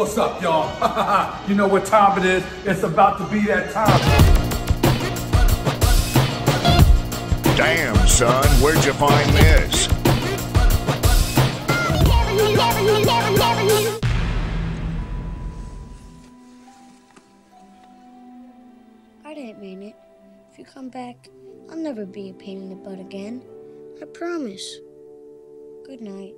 What's up, y'all? you know what time it is. It's about to be that time. Damn, son, where'd you find this? I didn't mean it. If you come back, I'll never be a pain in the butt again. I promise. Good night.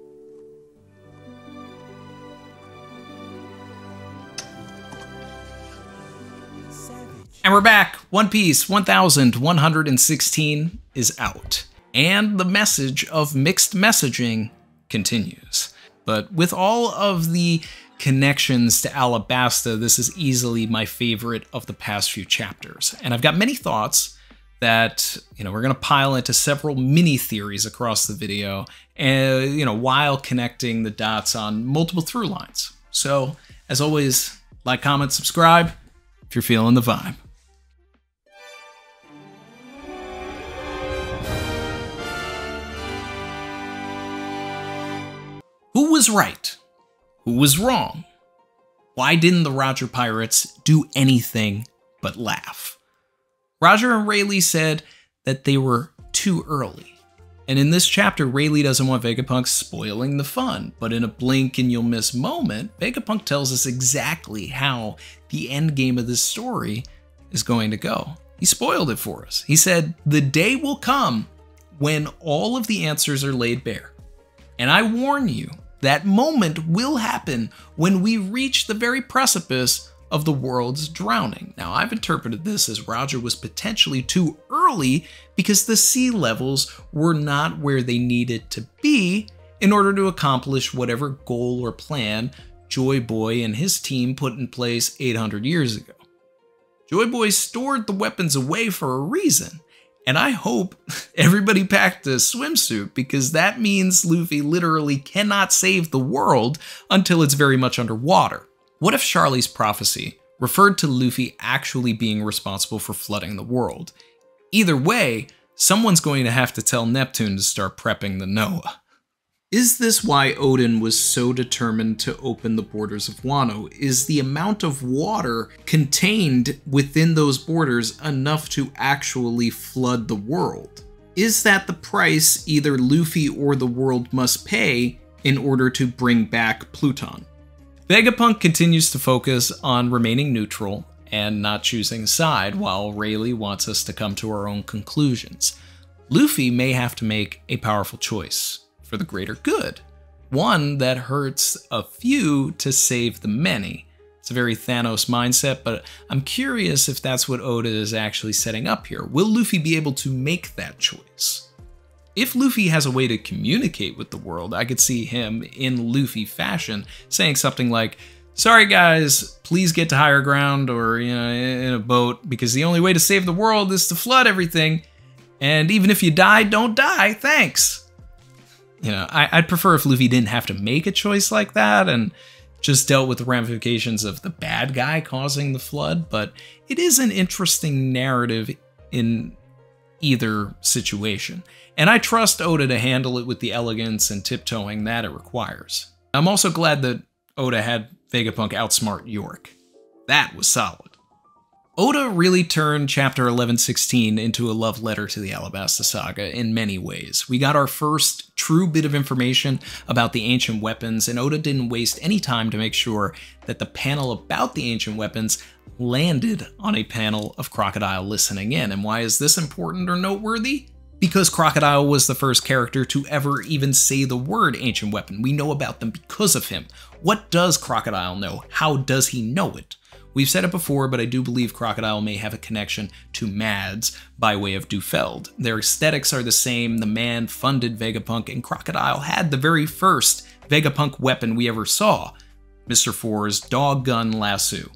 And we're back. One Piece 1116 is out. And the message of mixed messaging continues. But with all of the connections to Alabasta, this is easily my favorite of the past few chapters. And I've got many thoughts that, you know, we're going to pile into several mini theories across the video, and, you know, while connecting the dots on multiple through lines. So, as always, like, comment, subscribe if you're feeling the vibe. Was right? Who was wrong? Why didn't the Roger Pirates do anything but laugh? Roger and Rayleigh said that they were too early. And in this chapter, Rayleigh doesn't want Vegapunk spoiling the fun, but in a blink and you'll miss moment, Vegapunk tells us exactly how the end game of this story is going to go. He spoiled it for us. He said, The day will come when all of the answers are laid bare. And I warn you, that moment will happen when we reach the very precipice of the world's drowning. Now, I've interpreted this as Roger was potentially too early because the sea levels were not where they needed to be in order to accomplish whatever goal or plan Joy Boy and his team put in place 800 years ago. Joy Boy stored the weapons away for a reason, and I hope everybody packed a swimsuit because that means Luffy literally cannot save the world until it's very much underwater. What if Shyarly's prophecy referred to Luffy actually being responsible for flooding the world? Either way, someone's going to have to tell Neptune to start prepping the Noah. Is this why Oden was so determined to open the borders of Wano? Is the amount of water contained within those borders enough to actually flood the world? Is that the price either Luffy or the world must pay in order to bring back Pluton? Vegapunk continues to focus on remaining neutral and not choosing side, while Rayleigh wants us to come to our own conclusions. Luffy may have to make a powerful choice for the greater good, one that hurts a few to save the many. It's a very Thanos mindset, but I'm curious if that's what Oda is actually setting up here. Will Luffy be able to make that choice? If Luffy has a way to communicate with the world, I could see him in Luffy fashion saying something like, Sorry guys, please get to higher ground or you know in a boat because the only way to save the world is to flood everything. And even if you die, don't die. Thanks. You know, I, would prefer if Luffy didn't have to make a choice like that and just dealt with the ramifications of the bad guy causing the flood, but it is an interesting narrative in either situation. And I trust Oda to handle it with the elegance and tiptoeing that it requires. I'm also glad that Oda had Vegapunk outsmart York. That was solid. Oda really turned chapter 1116 into a love letter to the Alabasta saga in many ways. We got our first true bit of information about the ancient weapons, and Oda didn't waste any time to make sure that the panel about the ancient weapons landed on a panel of Crocodile listening in. And why is this important or noteworthy? Because Crocodile was the first character to ever even say the word ancient weapon. We know about them because of him. What does Crocodile know? How does he know it? We've said it before, but I do believe Crocodile may have a connection to Mads by way of Dufeld. Their aesthetics are the same, the man funded Vegapunk, and Crocodile had the very first Vegapunk weapon we ever saw, Mr. Four's dog gun lasso.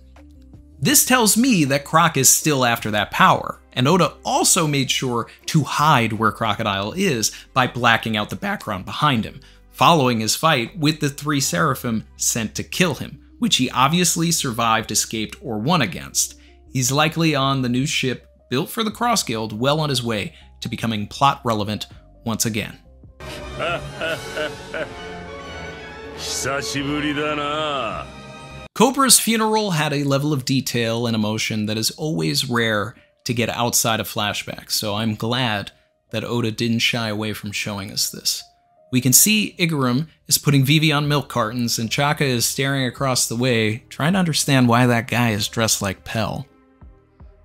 This tells me that Croc is still after that power, and Oda also made sure to hide where Crocodile is by blacking out the background behind him, following his fight with the three Seraphim sent to kill him which he obviously survived, escaped, or won against. He's likely on the new ship built for the Cross Guild, well on his way to becoming plot relevant once again. Cobra's funeral had a level of detail and emotion that is always rare to get outside of flashbacks, so I'm glad that Oda didn't shy away from showing us this. We can see Igaram is putting Vivi on milk cartons, and Chaka is staring across the way, trying to understand why that guy is dressed like Pell.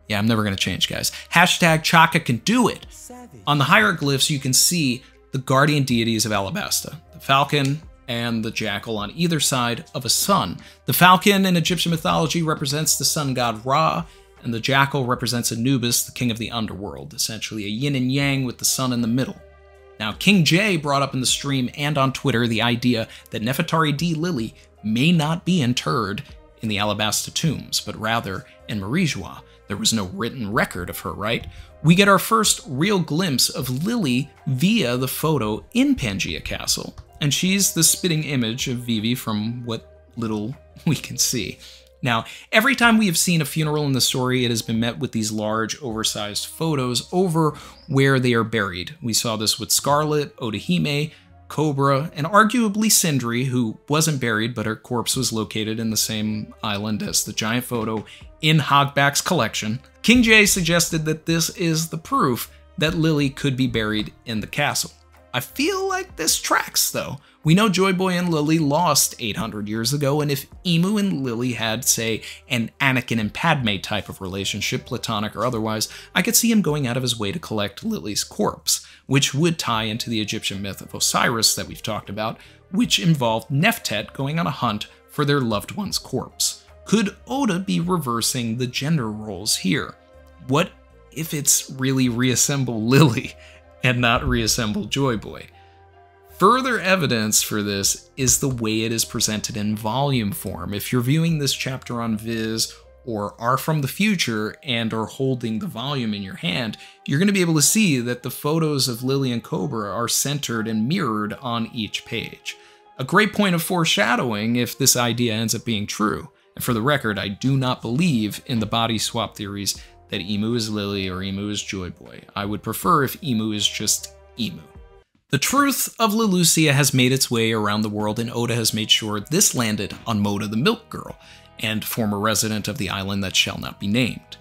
Yeah, I'm never going to change, guys. Hashtag Chaka can do it. On the hieroglyphs, you can see the guardian deities of Alabasta the falcon and the jackal on either side of a sun. The falcon in Egyptian mythology represents the sun god Ra, and the jackal represents Anubis, the king of the underworld, essentially a yin and yang with the sun in the middle. Now, King J brought up in the stream and on Twitter the idea that Nefertari D. Lily may not be interred in the Alabasta tombs, but rather in Marijois. There was no written record of her, right? We get our first real glimpse of Lily via the photo in Pangaea Castle, and she's the spitting image of Vivi from what little we can see. Now, every time we have seen a funeral in the story, it has been met with these large, oversized photos over where they are buried. We saw this with Scarlet, Otohime, Cobra, and arguably Cindry, who wasn't buried, but her corpse was located in the same island as the giant photo in Hogback's collection. King J suggested that this is the proof that Lily could be buried in the castle. I feel like this tracks, though. We know Joy Boy and Lily lost 800 years ago, and if Imu and Lily had, say, an Anakin and Padme type of relationship, platonic or otherwise, I could see him going out of his way to collect Lily's corpse, which would tie into the Egyptian myth of Osiris that we've talked about, which involved Neftet going on a hunt for their loved one's corpse. Could Oda be reversing the gender roles here? What if it's really reassemble Lily and not reassemble Joy Boy? Further evidence for this is the way it is presented in volume form. If you're viewing this chapter on Viz or are from the future and are holding the volume in your hand, you're going to be able to see that the photos of Lily and Cobra are centered and mirrored on each page. A great point of foreshadowing if this idea ends up being true. And for the record, I do not believe in the body swap theories that Imu is Lily or Imu is Joy Boy. I would prefer if Imu is just Imu. The truth of Lulusia has made its way around the world, and Oda has made sure this landed on Moda the Milk Girl, and former resident of the island that shall not be named.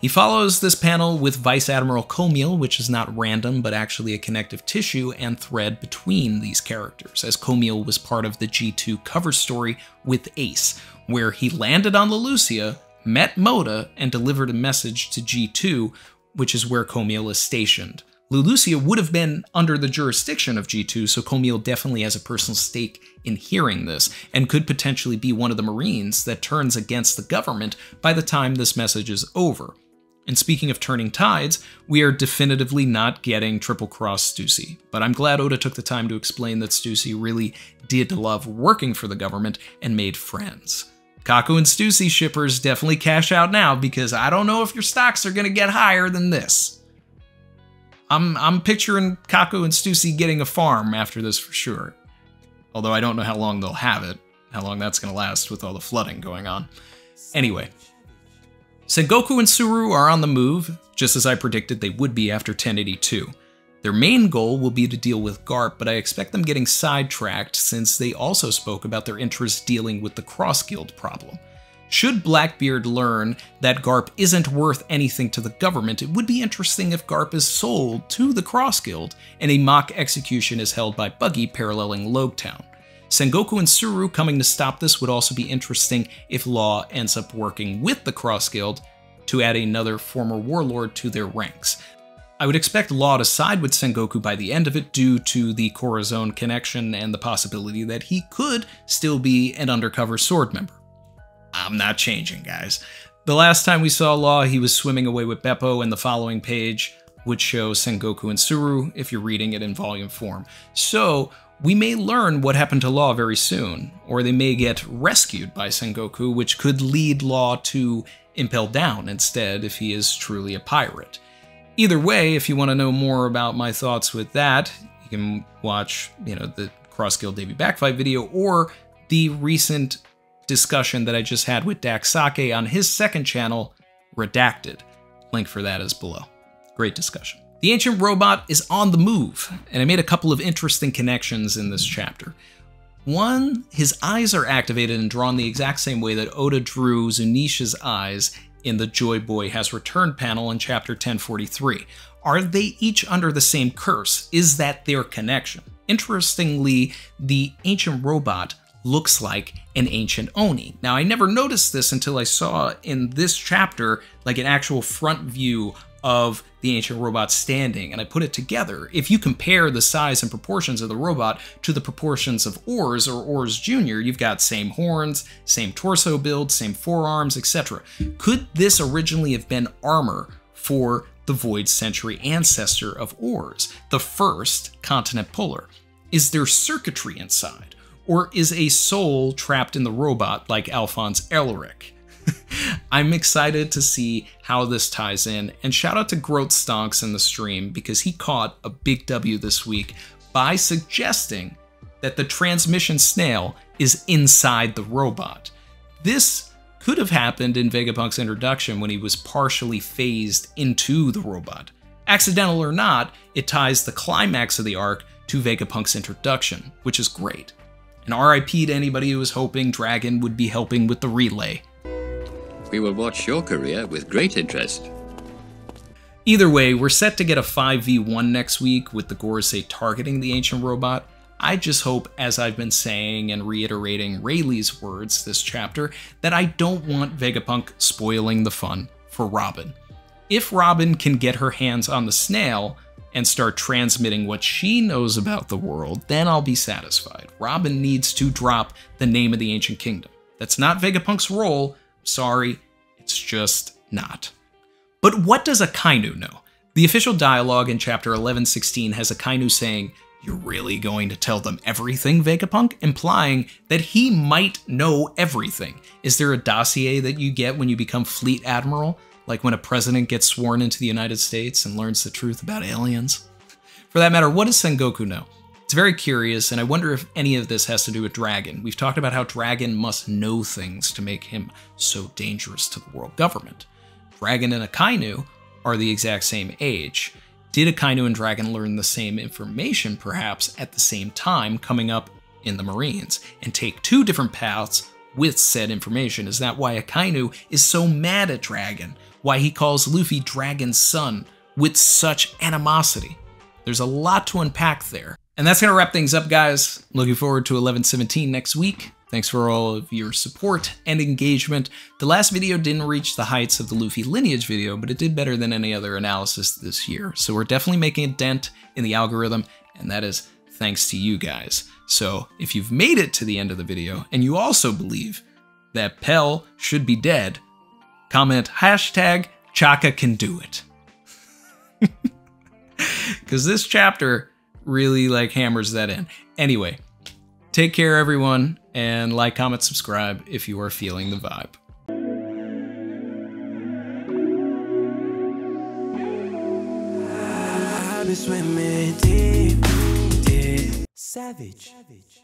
He follows this panel with Vice Admiral Comiel, which is not random, but actually a connective tissue and thread between these characters, as Comiel was part of the G2 cover story with Ace, where he landed on Lulusia, met Moda, and delivered a message to G2, which is where Komil is stationed. Lulusia would have been under the jurisdiction of G2, so Komil definitely has a personal stake in hearing this, and could potentially be one of the Marines that turns against the government by the time this message is over. And speaking of turning tides, we are definitively not getting Triple Cross Stussy, but I'm glad Oda took the time to explain that Stussy really did love working for the government and made friends. Kaku and Stussy shippers definitely cash out now because I don't know if your stocks are going to get higher than this. I'm I'm picturing Kaku and Stussy getting a farm after this for sure. Although I don't know how long they'll have it, how long that's going to last with all the flooding going on. Anyway, Sengoku and Tsuru are on the move, just as I predicted they would be after 1082. Their main goal will be to deal with Garp, but I expect them getting sidetracked since they also spoke about their interest dealing with the Cross Guild problem. Should Blackbeard learn that Garp isn't worth anything to the government, it would be interesting if Garp is sold to the Cross Guild and a mock execution is held by Buggy paralleling Loguetown. Sengoku and Tsuru coming to stop this would also be interesting if Law ends up working with the Cross Guild to add another former warlord to their ranks. I would expect Law to side with Sengoku by the end of it due to the Corazon connection and the possibility that he could still be an undercover sword member. I'm not changing, guys. The last time we saw Law, he was swimming away with Bepo, and the following page would show Sengoku and Tsuru if you're reading it in volume form. So, we may learn what happened to Law very soon, or they may get rescued by Sengoku, which could lead Law to impel down instead if he is truly a pirate. Either way, if you want to know more about my thoughts with that, you can watch, you know, the Cross Guild Davy Backfight video or the recent discussion that I just had with Dak Sake on his second channel, Redacted. Link for that is below. Great discussion. The ancient robot is on the move, and I made a couple of interesting connections in this chapter. One, his eyes are activated and drawn the exact same way that Oda drew Zunisha's eyes in the Joy Boy Has Returned panel in chapter 1043. Are they each under the same curse? Is that their connection? Interestingly, the ancient robot looks like an ancient Oni. Now, I never noticed this until I saw in this chapter like an actual front view of the ancient robot standing, and I put it together. If you compare the size and proportions of the robot to the proportions of Oars or Oars Jr., you've got same horns, same torso build, same forearms, etc. Could this originally have been armor for the Void Century ancestor of Oars, the first continent puller? Is there circuitry inside? Or is a soul trapped in the robot like Alphonse Elric? I'm excited to see how this ties in, and shout out to Groat Stonks in the stream because he caught a big W this week by suggesting that the transmission snail is inside the robot. This could have happened in Vegapunk's introduction when he was partially phased into the robot. Accidental or not, it ties the climax of the arc to Vegapunk's introduction, which is great. And RIP to anybody who was hoping Dragon would be helping with the relay. We will watch your career with great interest. Either way, we're set to get a 5v1 next week with the Gorosei targeting the ancient robot. I just hope, as I've been saying and reiterating Rayleigh's words this chapter, that I don't want Vegapunk spoiling the fun for Robin. If Robin can get her hands on the snail and start transmitting what she knows about the world, then I'll be satisfied. Robin needs to drop the name of the ancient kingdom. That's not Vegapunk's role. Sorry, it's just not. But what does Akainu know? The official dialogue in chapter 1116 has Akainu saying, You're really going to tell them everything, Vegapunk? Implying that he might know everything. Is there a dossier that you get when you become Fleet Admiral? Like when a president gets sworn into the United States and learns the truth about aliens? For that matter, what does Sengoku know? It's very curious, and I wonder if any of this has to do with Dragon. We've talked about how Dragon must know things to make him so dangerous to the world government. Dragon and Akainu are the exact same age. Did Akainu and Dragon learn the same information, perhaps, at the same time coming up in the Marines, and take two different paths with said information? Is that why Akainu is so mad at Dragon? Why he calls Luffy Dragon's son with such animosity? There's a lot to unpack there. And that's going to wrap things up, guys. Looking forward to 1117 next week. Thanks for all of your support and engagement. The last video didn't reach the heights of the Luffy lineage video, but it did better than any other analysis this year. So we're definitely making a dent in the algorithm, and that is thanks to you guys. So if you've made it to the end of the video, and you also believe that Pell should be dead, comment hashtag Chaka can do it. Because this chapter really like hammers that in. Anyway, take care, everyone, and like, comment, subscribe if you are feeling the vibe. Savage. Savage.